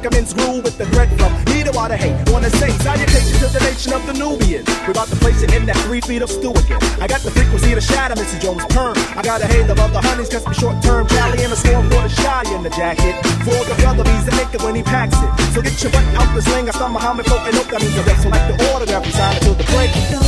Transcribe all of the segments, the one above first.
commence rule with the threat from me water hate. Wanna say salutations to the nation of the Nubians. We're about to place it in that three feet of stew again. I got the frequency to shatter Mrs. Jones' perm. I got a halo of the honeys, cause me short term. Charlie and a storm for the shy in the jacket. For the brother, he's the make it when he packs it. So get your butt out the sling. I saw Muhammad floating up. That means the rest. Like the autograph, we sign it the break.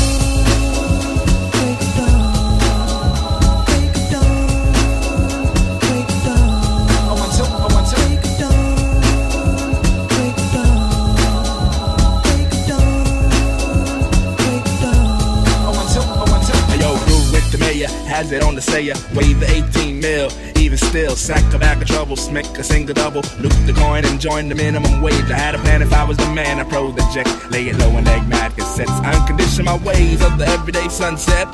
It on the sayer, wave the 18 mil. Even still, sack a bag of troubles, make a single double, loop the coin and join the minimum wage. I had a plan if I was the man, I project, lay it low and egg mad cassettes. Uncondition my ways of the everyday sunset.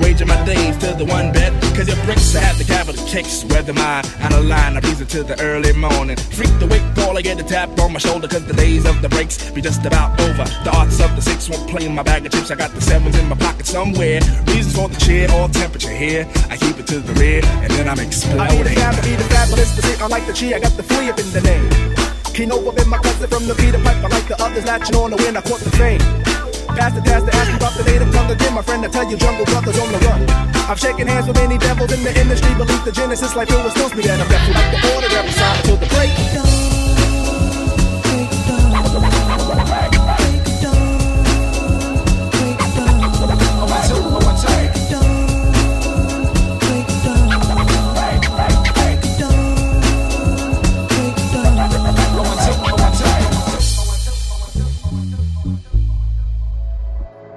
Waging my days to the one bet, cause your bricks I have the capital kicks. Whether mine on a line, I breeze it to the early morning. Freak the wake call, I get a tap on my shoulder, cause the days of the breaks be just about over. The arts of the six won't play in my bag of chips, I got the sevens in my pocket somewhere. Reasons for the cheer or temperature here, I keep it to the rear, and then I'm I exploding. be the fab, I be the fabulous, the sit I like the chi, I got the flea up in the name. Kino up in my cousin from the Peter Pipe, I like the others latching on the win, I caught the fame. Pass the task to ask you about the native tongue again, my friend, I tell you jungle brothers on the run. I've shaken hands with many devils in the industry, believe the genesis, like it was supposed to be that I'm deaf like the order every sign until the break.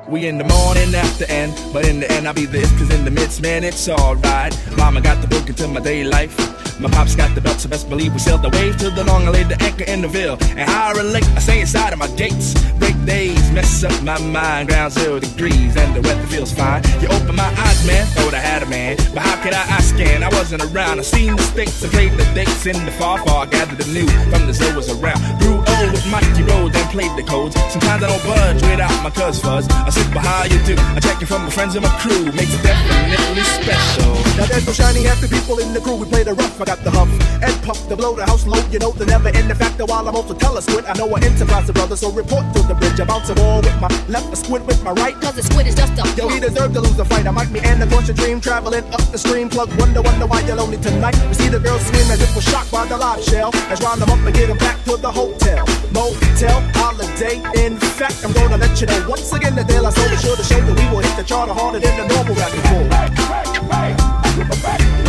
We in the morning after end, but in the end I'll be this, cause in the midst, man, it's alright. Mama got the book into my day life. My pops got the belt, so best believe we sailed the wave to the long. I laid the anchor in the ville. And how I relate, I stay inside of my gates. Break days, mess up my mind. Ground zero degrees, and the weather feels fine. You open my eyes, man, thought I had a man. But how could I, I scan? I wasn't around. I seen the states and played the dates in the far, far. Gathered the new from the Zoas around. Grew old with Mikey Rhodes and played the codes. Sometimes I don't budge without my cuz fuzz. I sit how you do. I check you from my friends of my crew. Makes it definitely special. Now there's no shiny happy people in the crew. We play the rough. I got the huff and puff to blow the house low. You know the never end. The factor while I'm also tell a squid. I know an enterprise brother, so report to the bridge. I bounce a ball with my left, a squid with my right. Cause the squid is just a Yo, he deserved to lose the fight. I might be and the your dream traveling up the stream. Plug wonder, wonder why you're lonely tonight. We see the girls swim as if we're shocked by the live shell. Let's round them up and get them back to the hotel. Motel, holiday. In fact, I'm gonna let you know once again that De La Soul is sure to show that we will hit the charter harder than the normal rapping pool. Oh,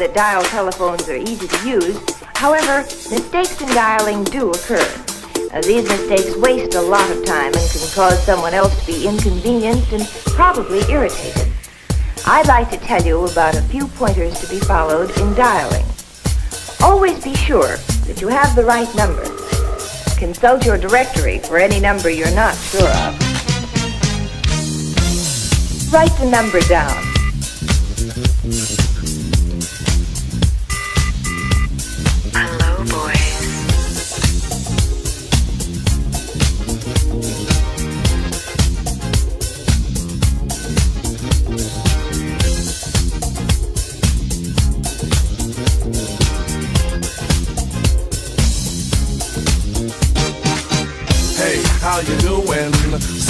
that dial telephones are easy to use. However, mistakes in dialing do occur. Uh, these mistakes waste a lot of time and can cause someone else to be inconvenienced and probably irritated. I'd like to tell you about a few pointers to be followed in dialing. Always be sure that you have the right number. Consult your directory for any number you're not sure of. Write the number down.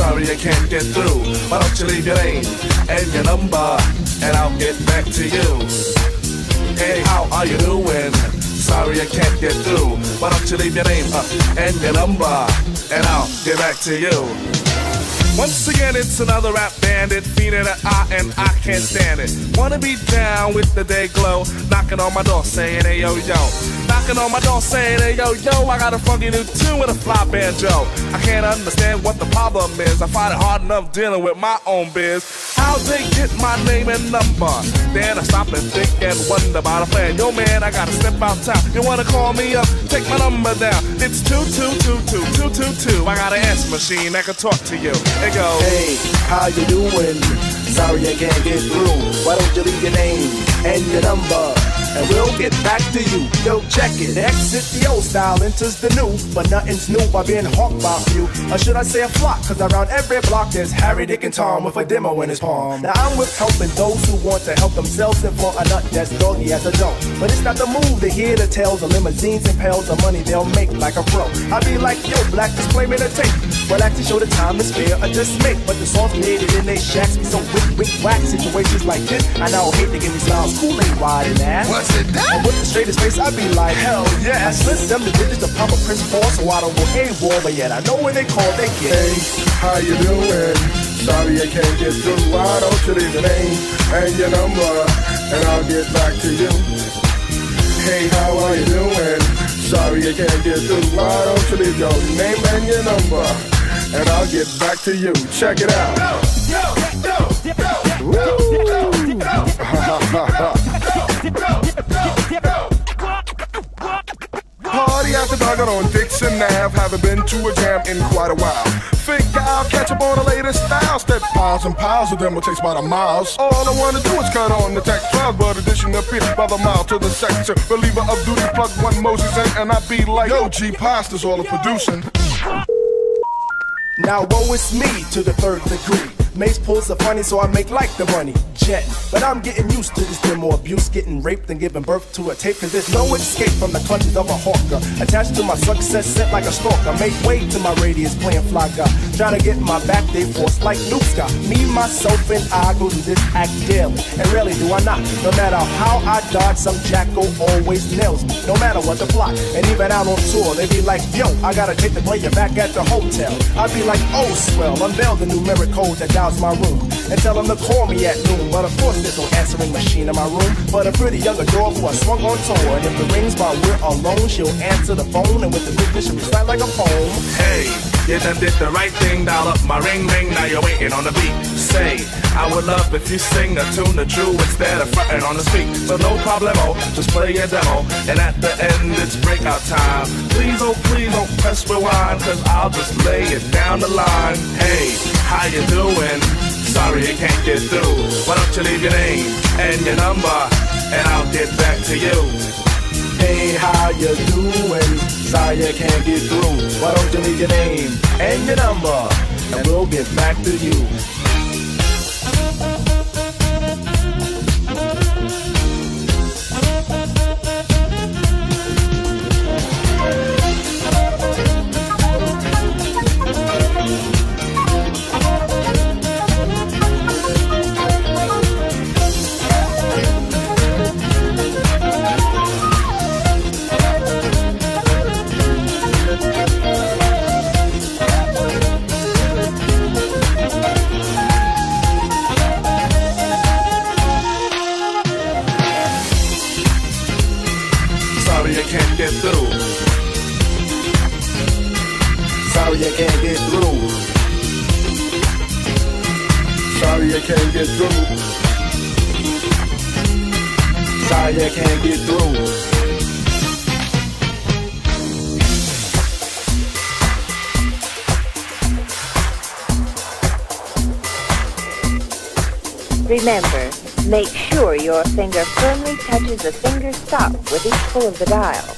Sorry I can't get through. Why don't you leave your name and your number, and I'll get back to you. Hey, how are you doing? Sorry I can't get through. Why don't you leave your name uh, and your number, and I'll get back to you. Once again, it's another rap bandit, feeding an eye, and I can't stand it. Wanna be down with the day glow, knocking on my door saying, hey yo yo. Knocking on my door saying, hey yo yo, I got a funky new tune with a fly banjo. I can't understand what the problem is. I find it hard enough dealing with my own biz. How they get my name and number? Then I stop and think and wonder about a plan. Yo man, I gotta step out town. You wanna call me up? Take my number down. It's two two two two two two two. I got an S machine that can talk to you. It goes. Hey, how you doing? Sorry I can't get through. Why don't you leave your name and your number? And we'll get back to you. Yo, check it. Exit the old style, enters the new. But nothing's new by being hawked by a few. Or should I say a flock? Cause around every block there's Harry, Dick, and Tom with a demo in his palm. Now I'm with helping those who want to help themselves and for a nut that's doggy as a don't. But it's not the move to hear the tales of limousines and pails of money they'll make like a pro. I be like, yo, black display me the tape. Relax to show the time is fair, I just make. But the songs created in they shacks be so wick, wick, whack. Situations like this, I now hate to give me styles, Kool-Aid wide and ass. What's it that? The straightest face, I'd be like, hell yeah. I slip them the digits to pop a Prince Paul, so I don't go AWOL, but yet I know when they call, they get. Hey, how you doing? Sorry I can't get through. Why don't you leave your name and your number, and I'll get back to you. Hey, how are you doing? Sorry I can't get through. Why don't you leave your name and your number, and I'll get back to you. Check it out. After dark out on Dixon Ave. Haven't been to a jam in quite a while. Figure I'll catch up on the latest styles. Step piles and piles of them will take about a mile. All I wanna do is cut on the tech clouds, but addition appear by the mile to the sector. Believer of duty, plug one Moses in, and I be like, yo, G Pasta's all the producing. Now woe is me to the third degree. Mace pulls so funny, so I make like the money. Jet. But I'm getting used to this demo abuse, getting raped and giving birth to a tape. Cause there's no escape from the clutches of a hawker. Attached to my success, sent like a stalker. Make way to my radius, playing fly guy. Trying to get my back, they force like Luke Scott. Me, myself, and I go through this act daily. And rarely do I not. No matter how I dodge, some jackal always nails me. No matter what the plot. And even out on tour, they be like, yo, I gotta take the player back at the hotel. I'd be like, oh, swell, unveil the numeric code that my room. And tell them to call me at noon. But of course, there's no answering machine in my room. But a pretty young adore who I swung on tour. And if the rings while we're alone, she'll answer the phone. And with the quickness, she'll recite like a poem. Hey, you done did the right thing, dial up my ring ring, now you're waiting on the beat. Say, I would love if you sing a tune the true instead of fronting on the street. So no problemo, oh, just play your demo, and at the end it's breakout time. Please, oh please don't press rewind, cause I'll just lay it down the line. Hey, how you doing? Sorry I can't get through. Why don't you leave your name and your number, and I'll get back to you. Hey, how you doing? Sorry I can't get through. Why don't you leave your name and your number, and we'll get back to you. Stop with each pull of the dial.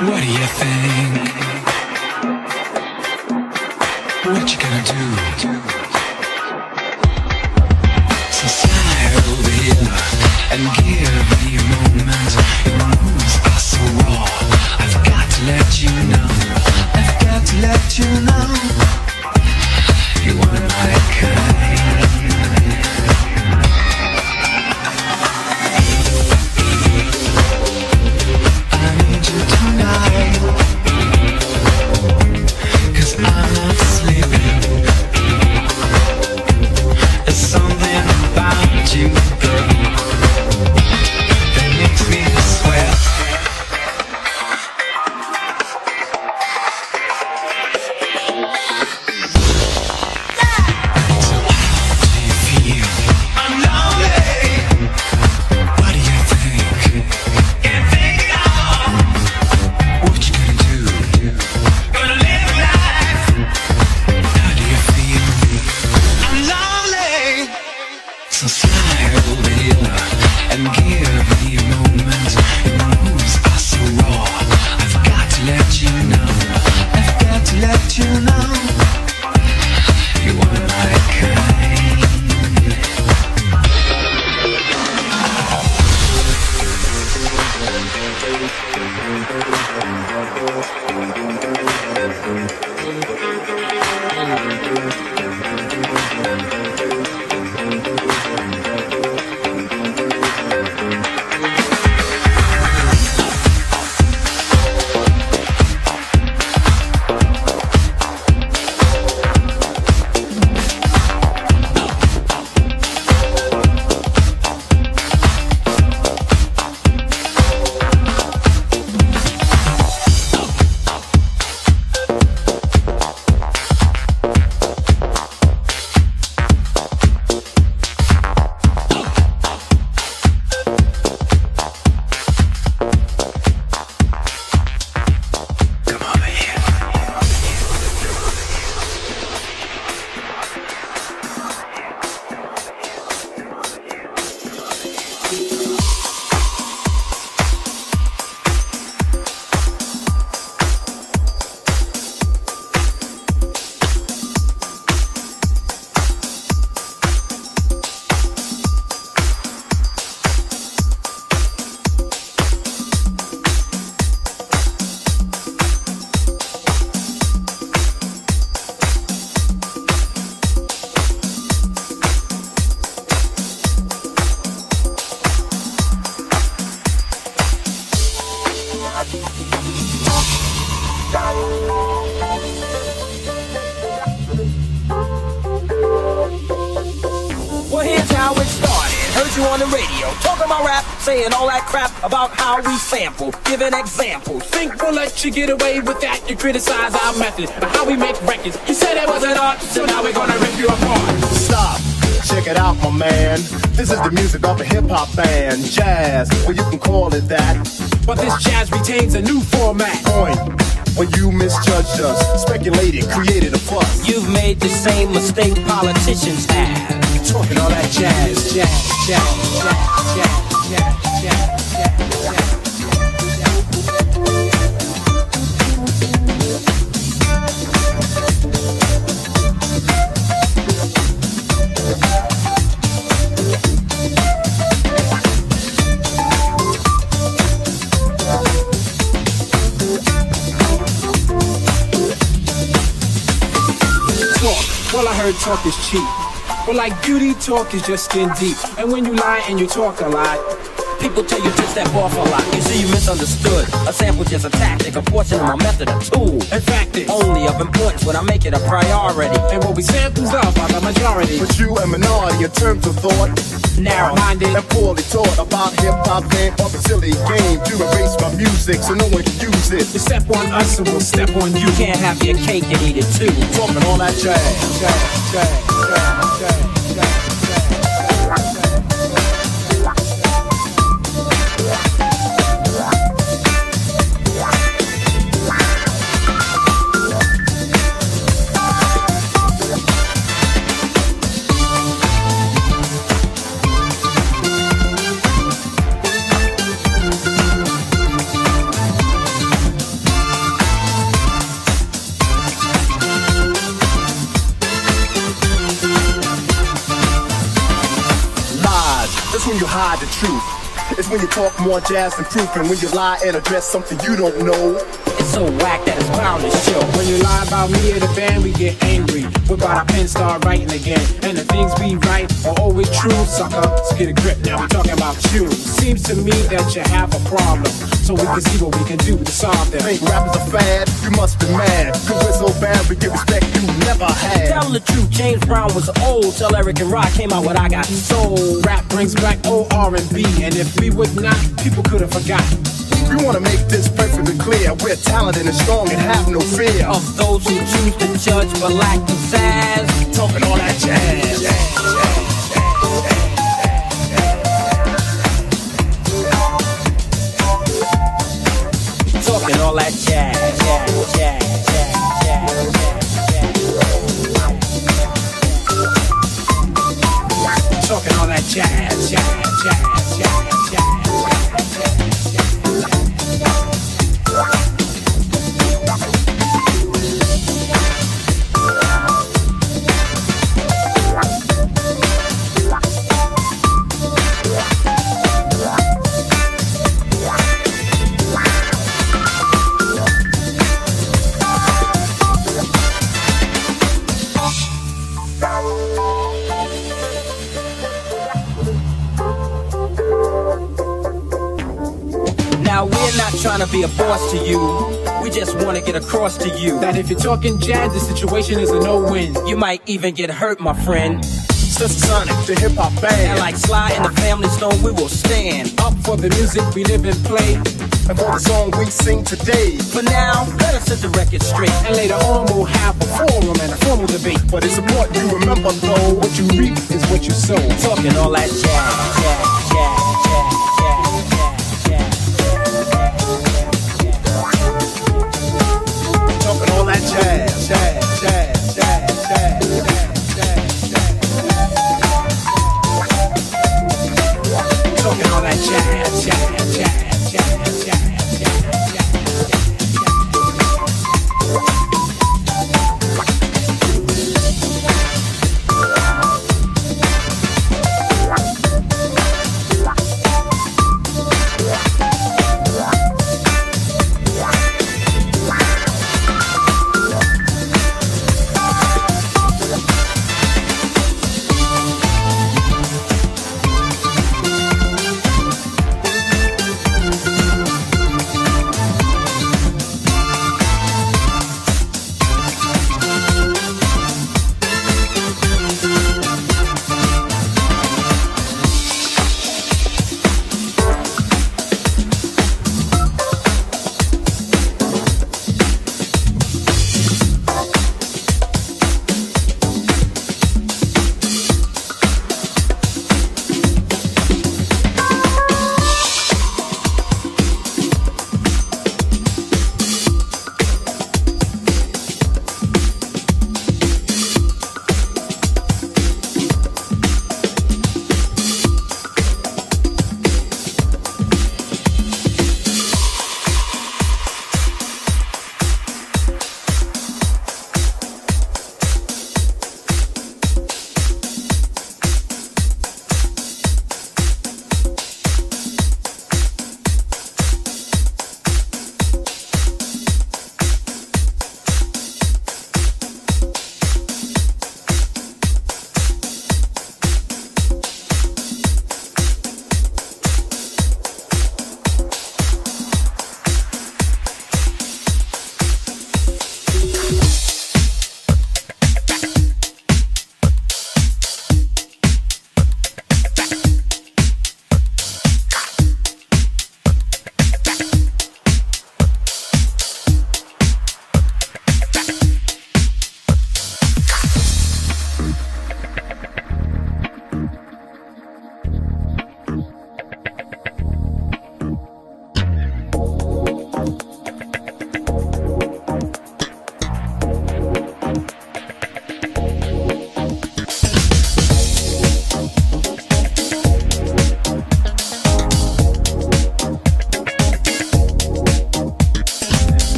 What do you think? What you gonna do? Think you get away with that? You criticize our method and how we make records. You said it wasn't art, so now we're gonna rip you apart. Stop. Check it out, my man. This is the music of a hip hop band. Jazz, well, you can call it that. But this jazz retains a new format. Point. When you misjudged us, speculated, created a fuss. You've made the same mistake politicians have. Talking all that jazz, jazz, jazz, jazz, jazz, talk is cheap. But like beauty, talk is just skin deep. And when you lie and you talk a lot, People tell you to step off a lot. You see, you misunderstood. A sample just a tactic, a portion of my method, a tool. in fact, it's Only of importance when I make it a priority. and what we samples of are the majority. But you a minority in terms of thought Narrow-minded. and poorly taught about hip hop and of a silly game to erase my music so no one can use it. You step on us and we'll step on you. You can't have your cake and eat it too. Talking all that jazz. Jazz, jazz, jazz, jazz, jazz, truth. It's when you talk more jazz than proof, and when you lie and address something you don't know. It's so whack that it's bound to show. When you lie about me or the band, we get angry. Whip out our pen, start writing again. And the things we write are always true, sucker. So get a grip now, we're talking about you. Seems to me that you have a problem. So we can see what we can do to solve them. Think rappers are fad? You must be mad. Cause we're so bad, we get respect you never had. Tell the truth, James Brown was old. Tell Eric and Rak came out what I got soul. Rap brings back old R&B, and if we would not, people could have forgotten. We wanna make this perfectly clear. We're talented and strong and have no fear of those who choose to judge but lack the sass. Talking all that jazz. Talking all that jazz, jazz, jazz, jazz, jazz, Talking all that jazz, jazz, jazz, jazz. Trying to be a boss to you. We just want to get across to you That if you're talking jazz, the situation is a no-win. you might even get hurt, my friend. Stetsasonic, the hip hop band. And like Sly and the Family Stone, we will stand. Up for the music we live and play. And for the song we sing today. For now, let us set the record straight. And later on we'll have a forum and a formal debate. But it's important you remember though, What you reap is what you sow. Talking all that jazz, jazz,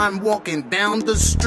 I'm walking down the street,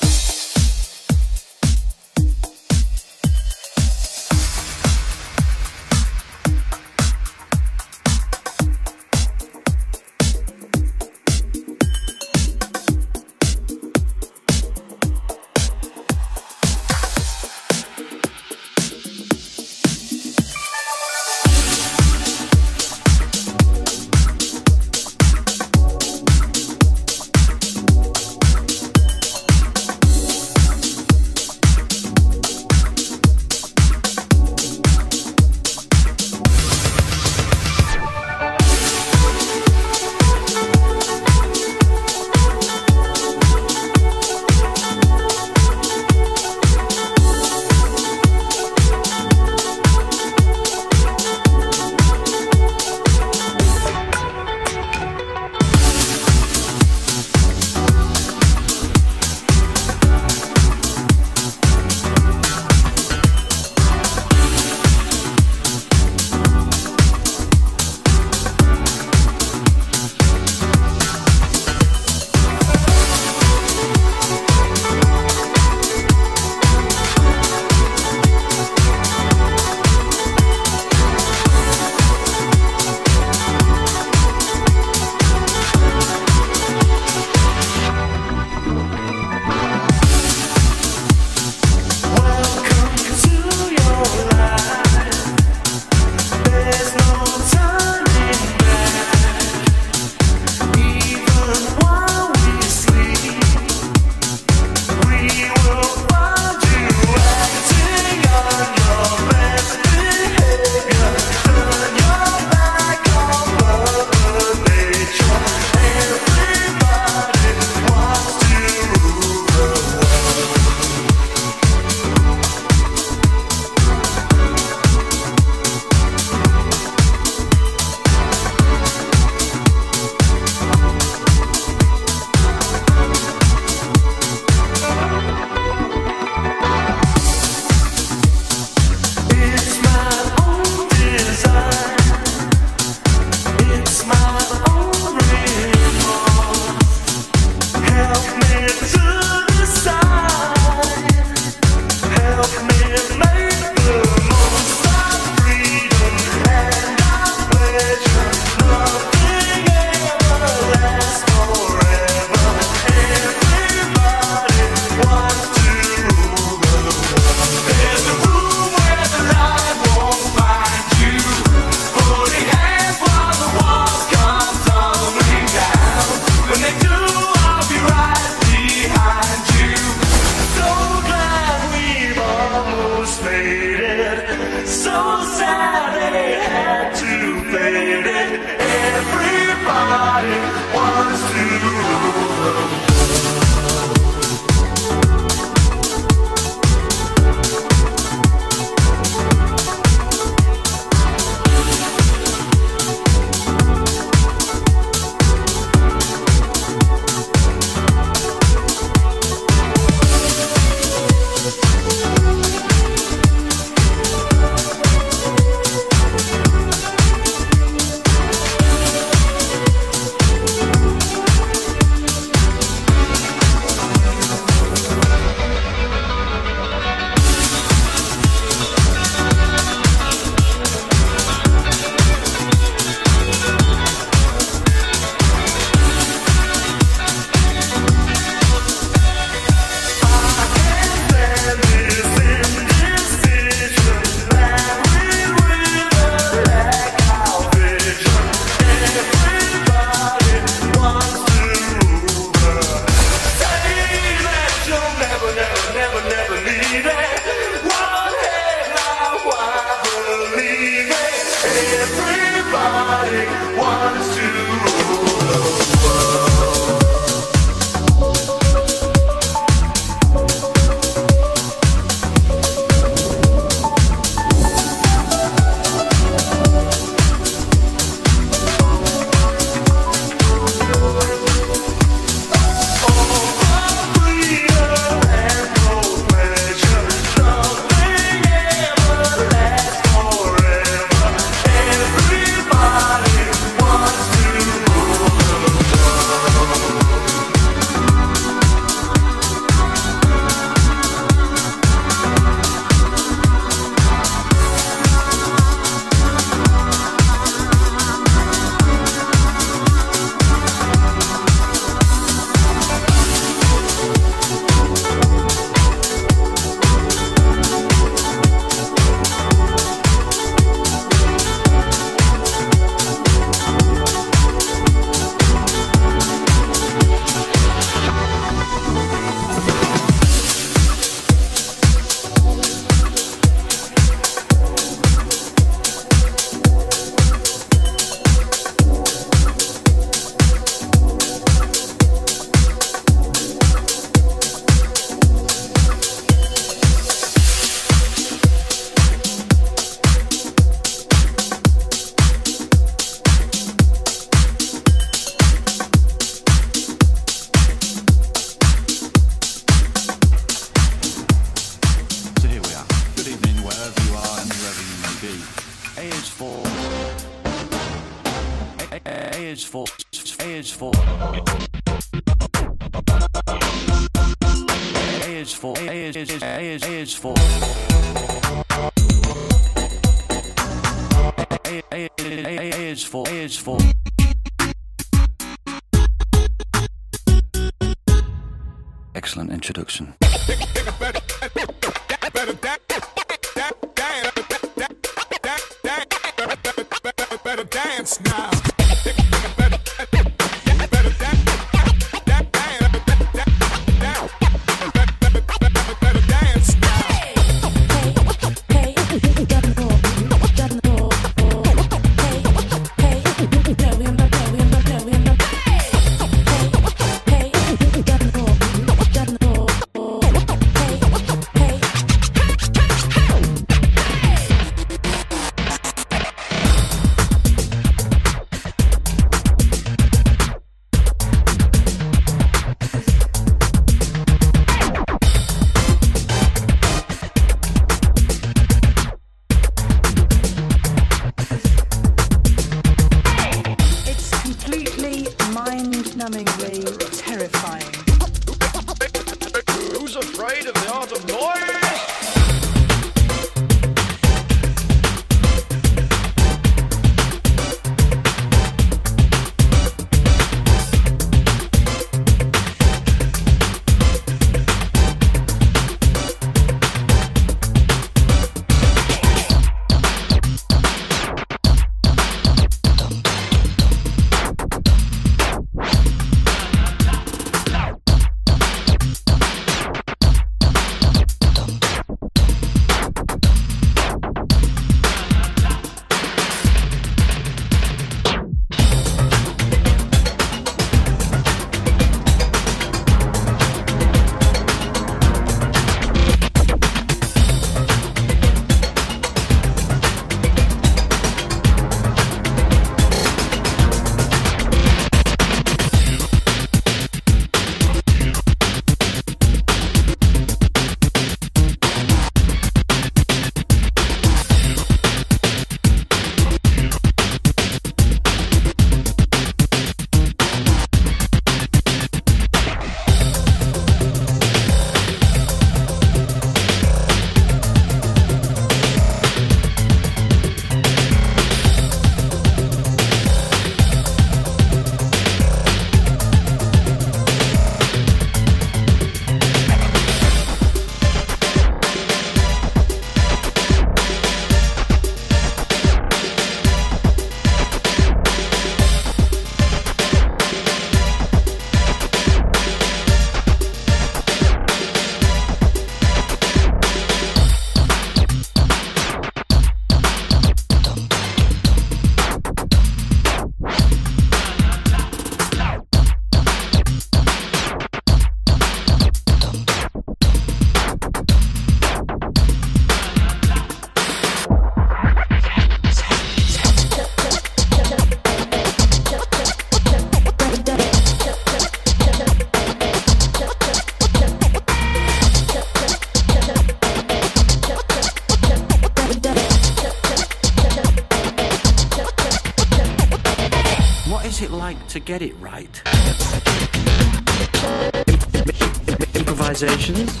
Improvisations?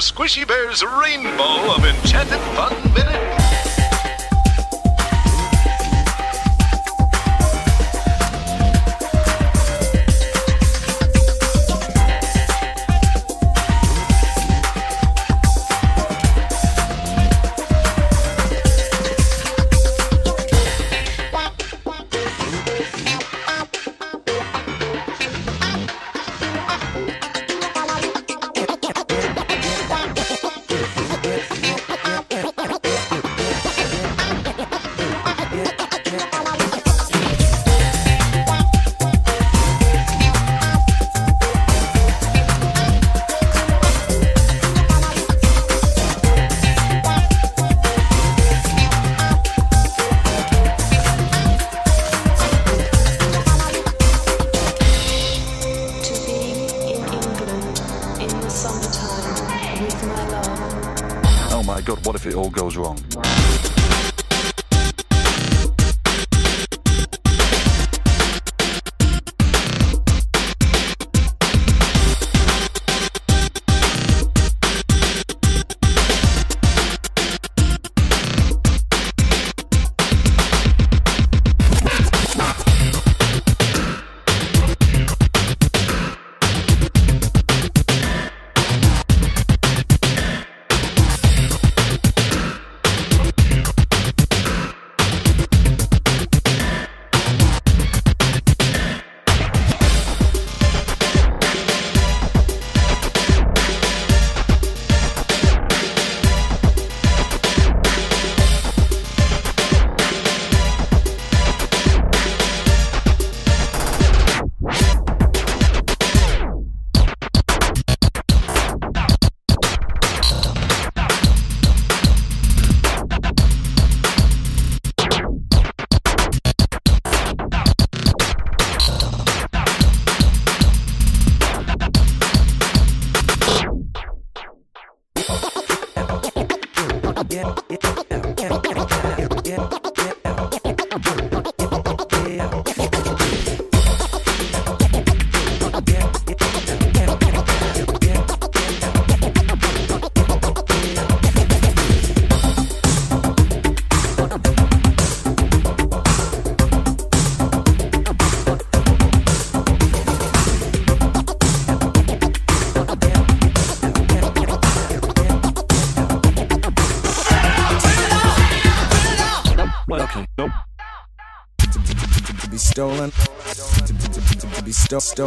Squishy Bears rainbow of enchanted fun minute.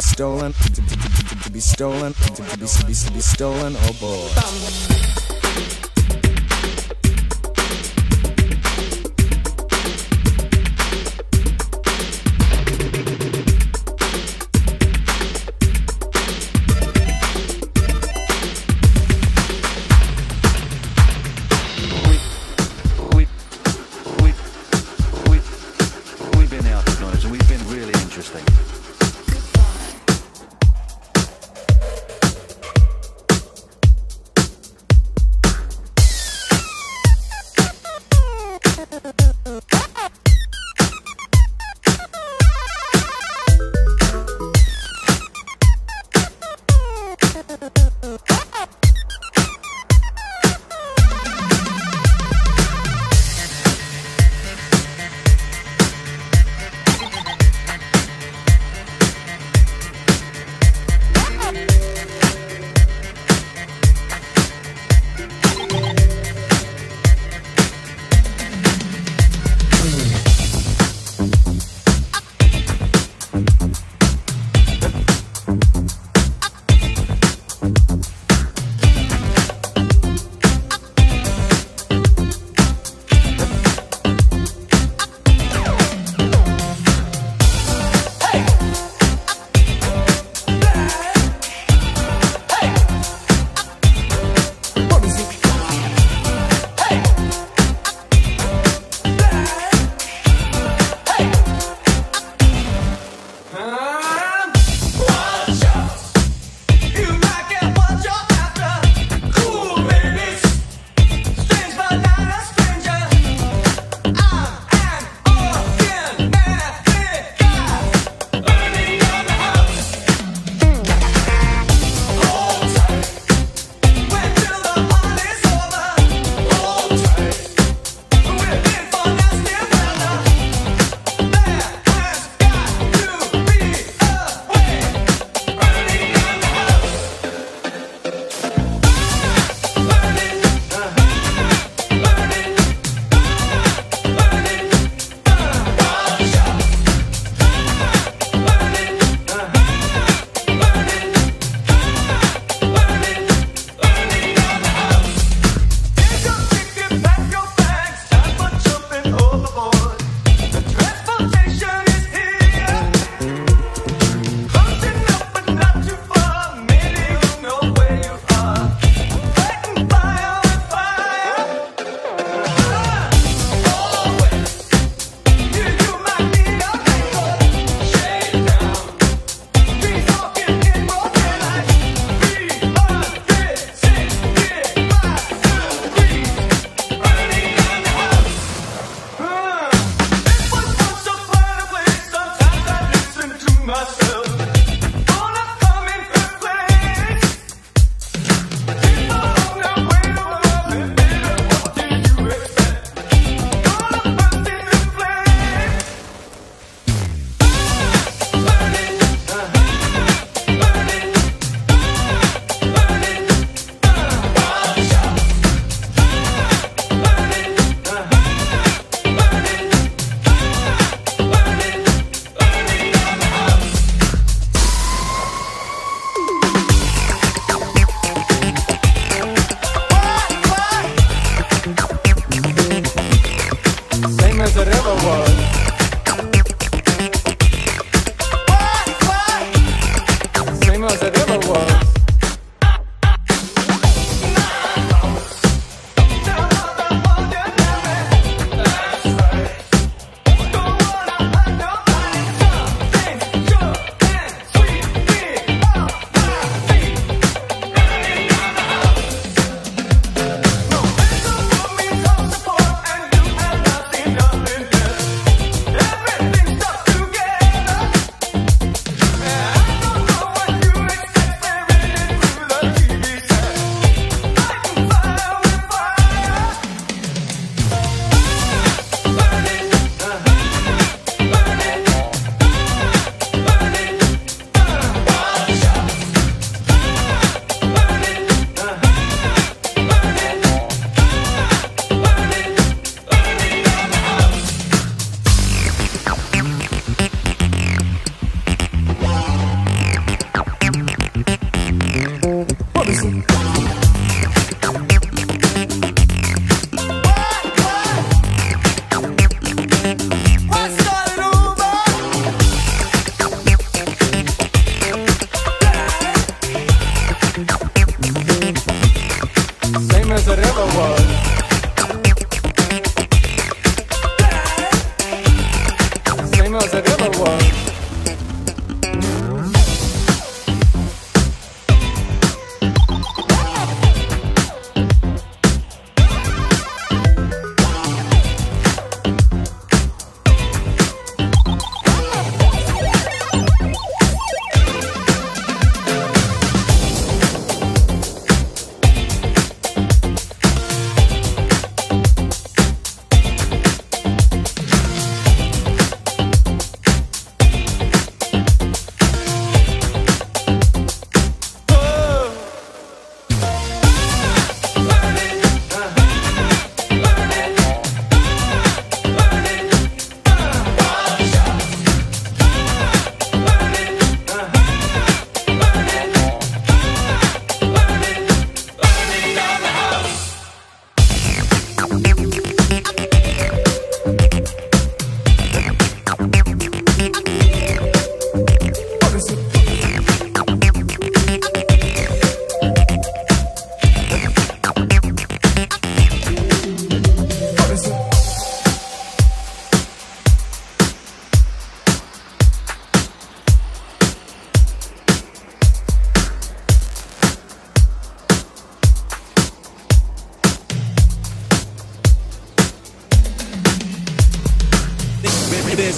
Sto- sto- stolen, to, to, to, to be stolen, to, to be, to be, to be stolen. Oh boy.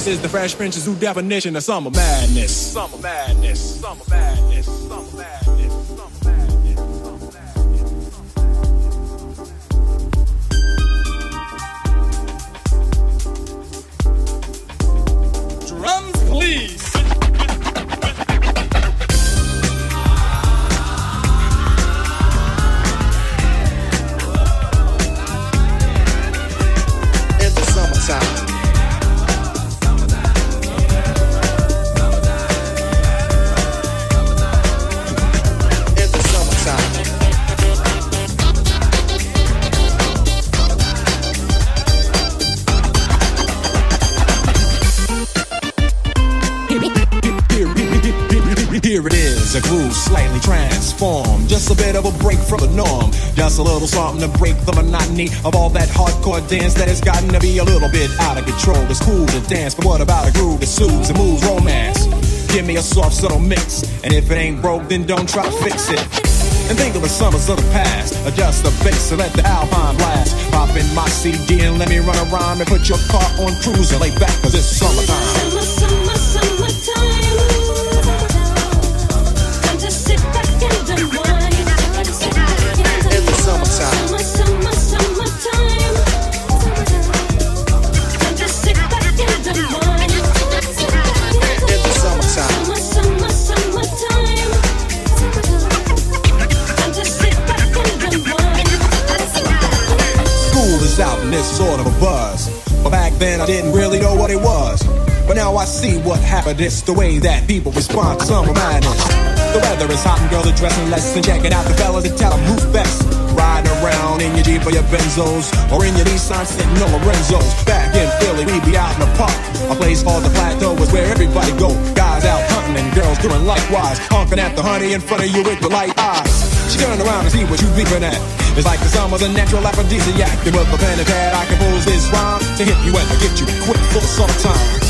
This is the Fresh Prince's new definition of summer madness. Summer madness. Summer madness. Summer to break the monotony of all that hardcore dance that has gotten to be a little bit out of control. It's cool to dance, but what about a groove that soothes and moves romance? Give me a soft, subtle mix, and if it ain't broke, then don't try to fix it. And think of the summers of the past. Adjust the bass and let the alpine blast. Pop in my CD and let me run a rhyme and put your car on cruise and lay back, cause it's summertime. Happened. It's the way that people respond to summer madness. The weather is hot and girls are dressing less and checking out the fellas that tell them who's best. Riding around in your Jeep or your Benzos or in your Nissan sitting on Lorenzo's. Back in Philly, we be out in the park. A place called the Plateau is where everybody go. Guys out hunting and girls doing likewise. Honking at the honey in front of you with the light eyes. She turn around and see what you beeping at. It's like the summer's a natural aphrodisiac. And with a pen and pad, I compose this rhyme to hit you and to get you quick for the summertime.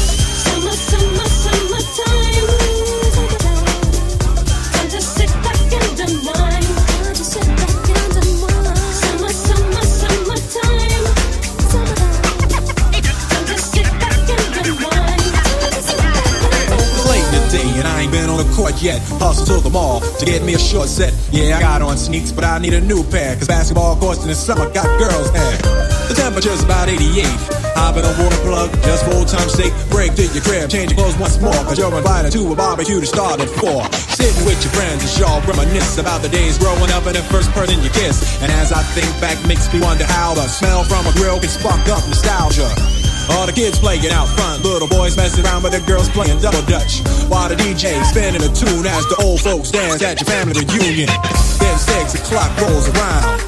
Yet. Hustle to the mall to get me a short set. Yeah, I got on sneaks, but I need a new pair. Cause basketball courts in the summer got girls' hair. The temperature's about 88. Hop in a water plug, just for old time's sake. Break to your crib, change your clothes once more. Cause you're invited to a barbecue to start at 4. Sitting with your friends and y'all reminisce about the days growing up and the first person you kiss. And as I think back, makes me wonder how the smell from a grill can spark up nostalgia. All the kids playing out front, little boys messing around with the girls playing double dutch. While the DJ spinning a tune as the old folks dance at your family reunion. Then six o'clock rolls around.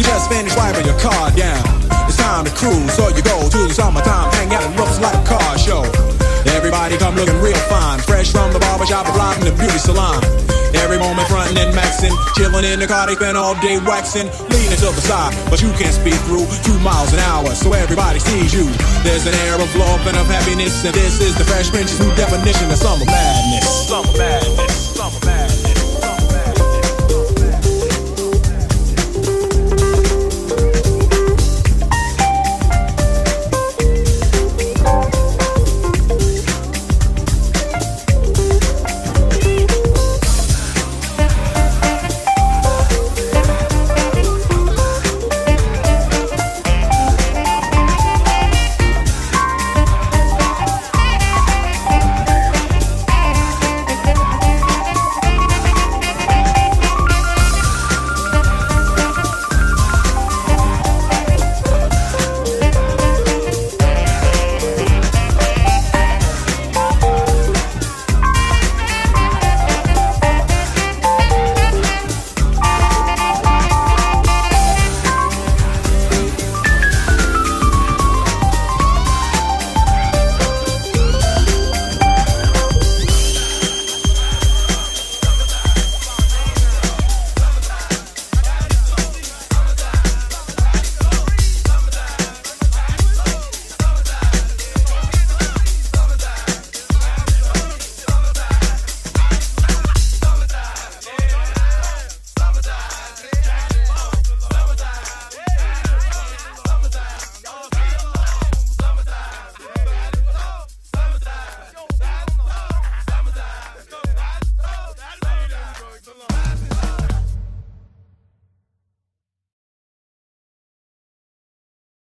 You just finished wiping your car down. It's time to cruise, so you go to the summertime, hang out and looks like a car show. Everybody come looking real fine, fresh from the barbershop in the beauty salon. Every moment frontin' and maxin', chillin' in the car, they spend all day waxin', leaning to the side, but you can't speed through two miles an hour, so everybody sees you. There's an air of love and of happiness, and this is the Fresh Prince's new definition of summer madness summer madness. Summer